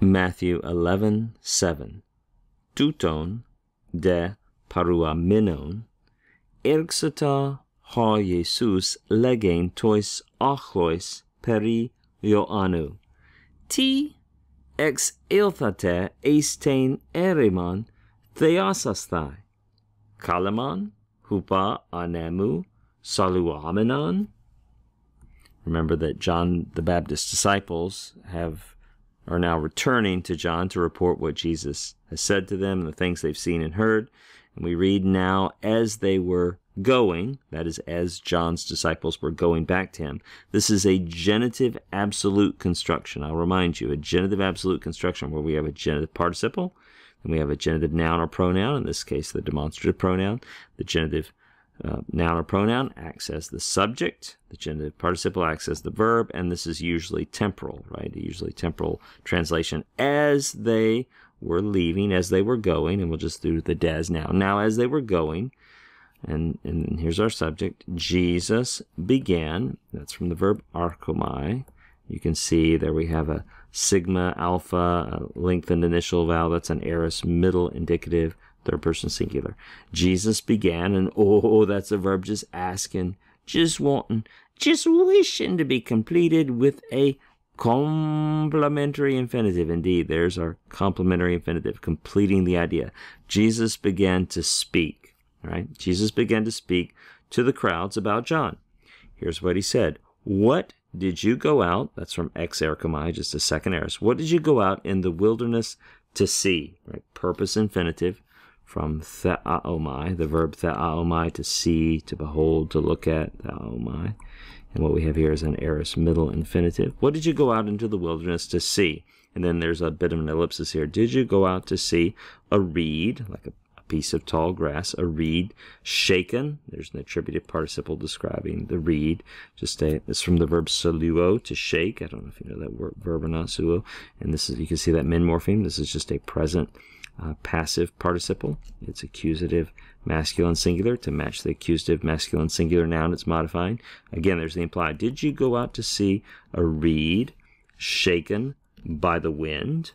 Matthew 11, 7. Touton de paruamenon, erxata ha Jesus legen tois achois peri Ioannu. Ti ex ilthate eistein erimon theasasthai. Kalaman hupa anemu saluamenon. Remember that John the Baptist's disciples have are now returning to John to report what Jesus has said to them and the things they've seen and heard. And we read now as they were going, that is, as John's disciples were going back to him. This is a genitive absolute construction. I'll remind you, a genitive absolute construction where we have a genitive participle, and we have a genitive noun or pronoun, in this case, the demonstrative pronoun. The genitive uh, noun or pronoun acts as the subject, the genitive participle acts as the verb, and this is usually temporal, right? Usually temporal translation as they were leaving, as they were going, and we'll just do the des now. Now, as they were going, and, and here's our subject, Jesus began, that's from the verb archomai. You can see there we have a sigma, alpha, a lengthened initial vowel, that's an aorist middle indicative, third person singular. Jesus began, and oh, that's a verb just asking, just wanting, just wishing to be completed with a complementary infinitive. Indeed, there's our complementary infinitive, completing the idea. Jesus began to speak, right? Jesus began to speak to the crowds about John. Here's what he said. What did you go out? That's from ex erchomai, just a second aorist. What did you go out in the wilderness to see? Right? Purpose infinitive from theaomai, the verb theaomai, to see, to behold, to look at, theaomai. And what we have here is an aorist middle infinitive. What did you go out into the wilderness to see? And then there's a bit of an ellipsis here. Did you go out to see a reed, like a, piece of tall grass, a reed shaken? There's an attributive participle describing the reed. Just a, it's from the verb saluo, to shake. I don't know if you know that word, verb or not, suo. And this is, you can see that min morpheme. This is just a present uh, passive participle. It's accusative masculine singular to match the accusative masculine singular noun it's modifying. Again, there's the implied. Did you go out to see a reed shaken by the wind?